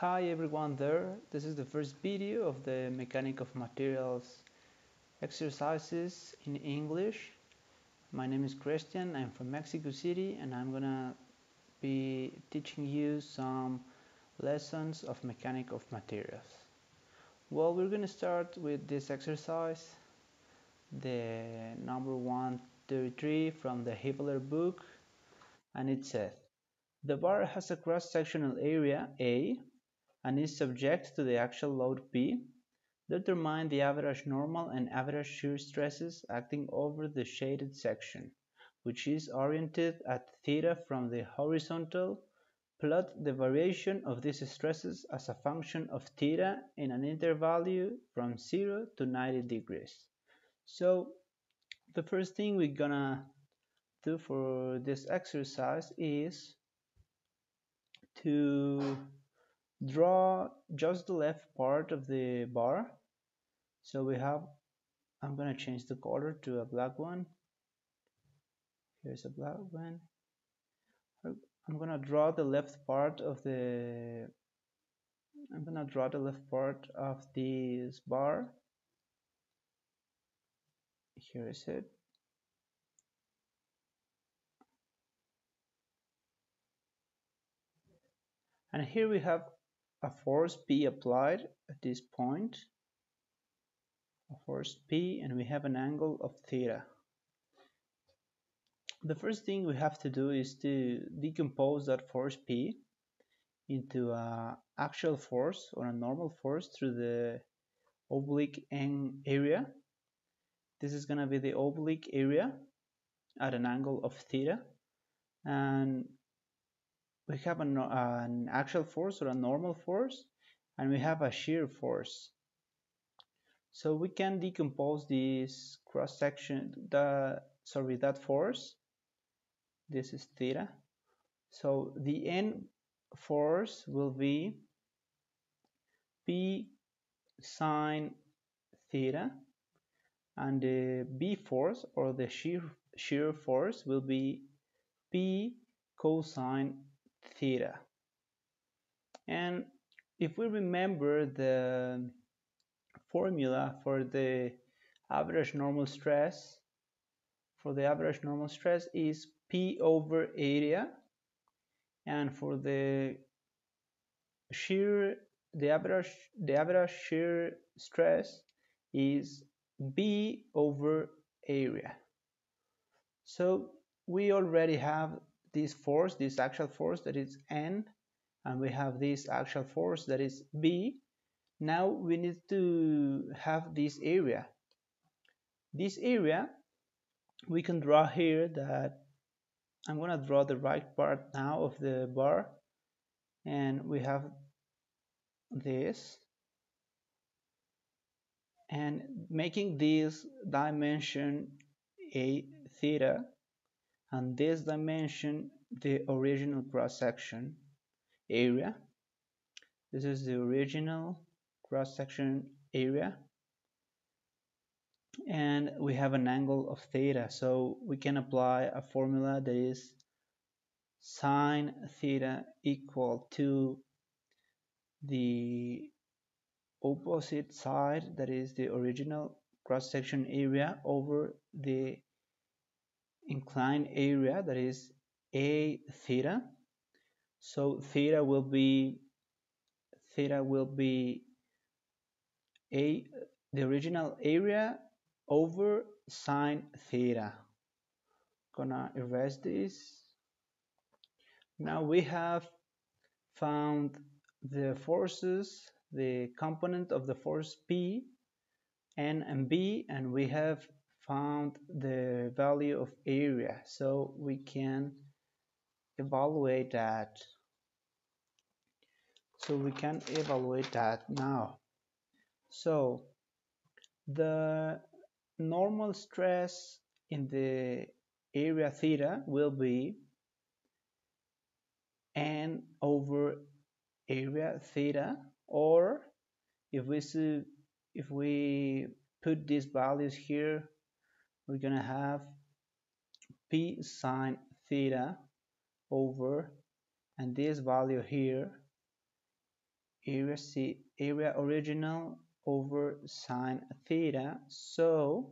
Hi everyone there, this is the first video of the Mechanic of Materials exercises in English. My name is Christian, I'm from Mexico City and I'm gonna be teaching you some lessons of Mechanic of Materials. Well, we're gonna start with this exercise, the number 133 from the Hibbeler book and it says, the bar has a cross-sectional area A and is subject to the axial load P, determine the average normal and average shear stresses acting over the shaded section, which is oriented at theta from the horizontal. Plot the variation of these stresses as a function of theta in an interval from 0 to 90 degrees. So the first thing we're gonna do for this exercise is to draw just the left part of the bar. So we have I'm gonna change the color to a black one. Here's a black one. I'm gonna draw the left part of the I'm gonna draw the left part of this bar. Here is it. And here we have a force P applied at this point, a force P, and we have an angle of theta. The first thing we have to do is to decompose that force P into a axial force or a normal force through the oblique end area. This is going to be the oblique area at an angle of theta and we have an, uh, an axial force or a normal force and we have a shear force. So we can decompose this cross section the sorry that force this is theta. So the n force will be p sine theta and the b force or the shear shear force will be p cosine theta. And if we remember the formula for the average normal stress, for the average normal stress is P over area and for the shear the average the average shear stress is B over area. So we already have this force, this axial force that is N, and we have this axial force that is B. Now we need to have this area. This area, we can draw here that I'm going to draw the right part now of the bar, and we have this. And making this dimension a theta and this dimension the original cross-section area. This is the original cross-section area. And we have an angle of theta so we can apply a formula that is sine theta equal to the opposite side that is the original cross-section area over the inclined area that is a theta. So theta will be theta will be a the original area over sine theta. Gonna erase this. Now we have found the forces the component of the force P N and B and we have found the value of area. So we can evaluate that. So we can evaluate that now. So the normal stress in the area theta will be n over area theta or if we see if we put these values here we're gonna have p sine theta over and this value here area c area original over sine theta. So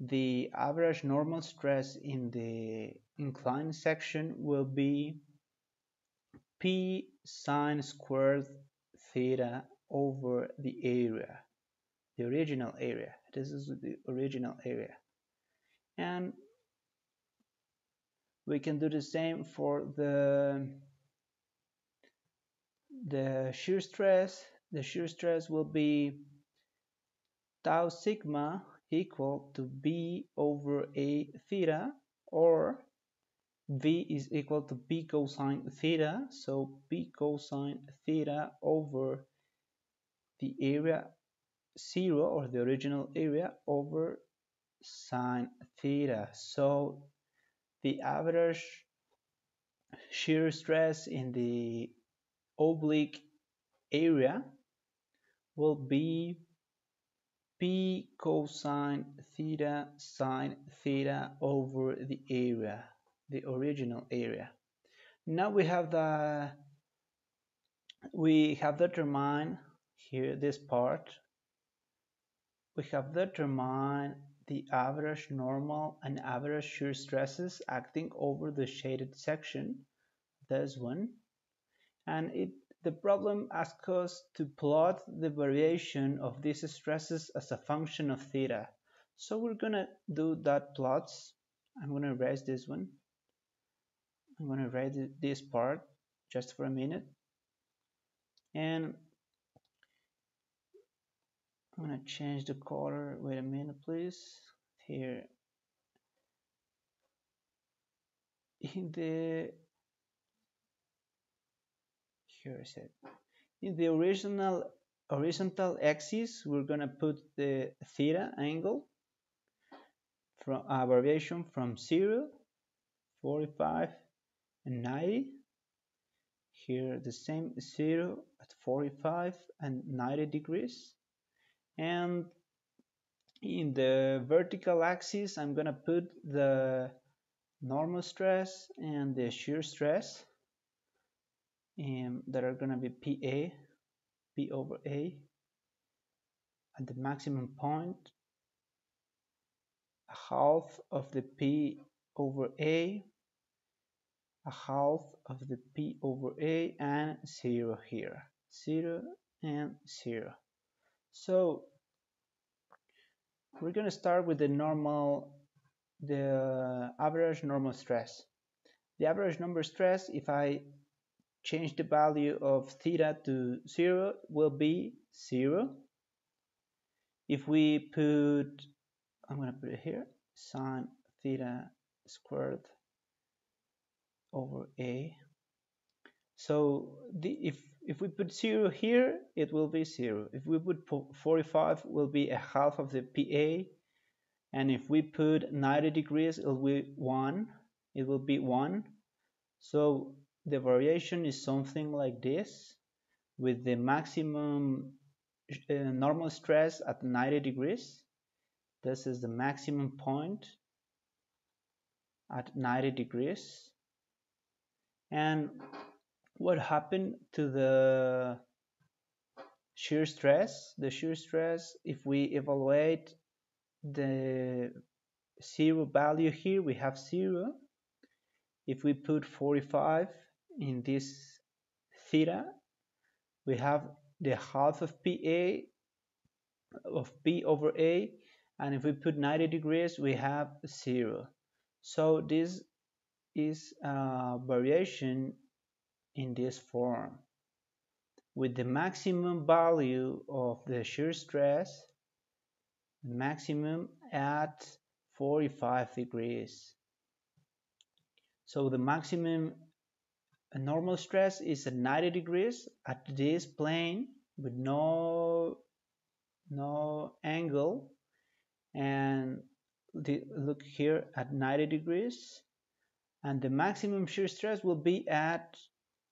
the average normal stress in the inclined section will be p sine squared theta over the area the original area. This is the original area. And we can do the same for the the shear stress. The shear stress will be tau sigma equal to b over a theta or v is equal to b cosine theta. So b cosine theta over the area 0 or the original area over sine theta so the average shear stress in the oblique area will be p cosine theta sine theta over the area, the original area. Now we have the we have determined here this part. We have determined the average normal and average shear stresses acting over the shaded section. This one and it the problem asks us to plot the variation of these stresses as a function of theta. So we're gonna do that plots. I'm gonna erase this one. I'm gonna erase this part just for a minute. And I'm gonna change the color. Wait a minute, please. Here. In the here is it. In the original horizontal axis, we're gonna put the theta angle from a variation from 0, 45, and 90. Here the same 0 at 45 and 90 degrees. And in the vertical axis, I'm gonna put the normal stress and the shear stress um, that are going to be PA, P over A at the maximum point, a half of the P over A, a half of the P over A, and 0 here. 0 and 0. So we're going to start with the normal, the average normal stress. The average normal stress, if I change the value of theta to 0 will be 0. If we put, I'm going to put it here, sine theta squared over a. So the, if, if we put 0 here, it will be 0. If we put 45, will be a half of the PA. And if we put 90 degrees, it will be 1. It will be 1. So the variation is something like this with the maximum uh, normal stress at 90 degrees this is the maximum point at 90 degrees and what happened to the shear stress the shear stress if we evaluate the zero value here we have zero. If we put 45 in this theta we have the half of PA of P over A and if we put 90 degrees we have 0 so this is a variation in this form. With the maximum value of the shear stress maximum at 45 degrees. So the maximum normal stress is at 90 degrees at this plane with no no angle. And the, look here at 90 degrees. And the maximum shear stress will be at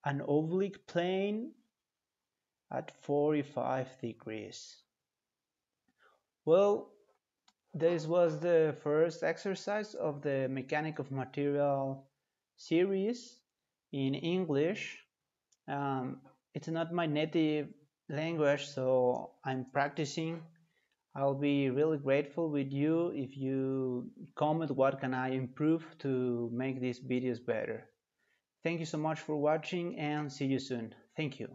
an oblique plane at 45 degrees. Well, this was the first exercise of the Mechanic of Material series in English. Um, it's not my native language, so I'm practicing. I'll be really grateful with you if you comment what can I improve to make these videos better. Thank you so much for watching and see you soon. Thank you.